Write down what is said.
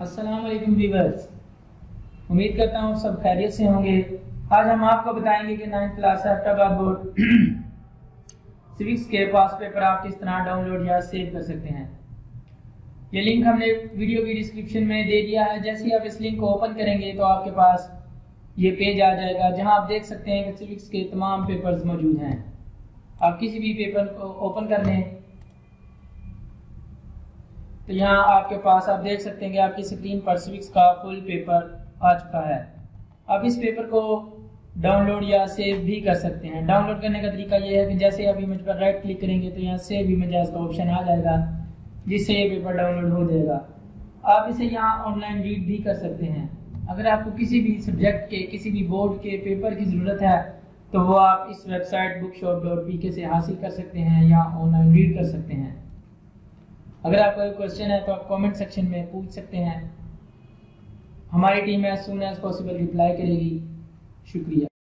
अस्सलाम वालेकुम व्यूवर्स उम्मीद करता हूँ सब खैरियत से होंगे। आज हम आपको बताएँगे कि नाइन्थ क्लास हैप्टाबाद बोर्ड सिविक्स के पास पेपर आप किस तरह डाउनलोड या सेव कर सकते हैं। ये लिंक हमने वीडियो की डिस्क्रिप्शन में दे दिया है। जैसे ही आप इस लिंक को ओपन करेंगे तो आपके पास ये पेज आ जाएगा, जहाँ आप देख सकते हैं कि सिविक्स के तमाम पेपर्स मौजूद हैं। आप किसी भी पेपर को ओपन कर लें। तो यहाँ आपके पास आप देख सकते हैं कि आपकी स्क्रीन पर सिविक्स का फुल पेपर आ चुका है। आप इस पेपर को डाउनलोड या सेव भी कर सकते हैं। डाउनलोड करने का तरीका यह है कि जैसे आप इमेज पर राइट क्लिक करेंगे तो यहाँ सेव इमेज का ऑप्शन आ जाएगा, जिससे ये पेपर डाउनलोड हो जाएगा। आप इसे यहाँ ऑनलाइन रीड भी कर सकते हैं। अगर आपको किसी भी सब्जेक्ट के, किसी भी बोर्ड के पेपर की ज़रूरत है तो वो आप इस website book shop dot P K से हासिल कर सकते हैं या ऑनलाइन रीड कर सकते हैं। अगर आपका कोई क्वेश्चन है तो आप कमेंट सेक्शन में पूछ सकते हैं। हमारी team as soon as possible reply करेगी। शुक्रिया।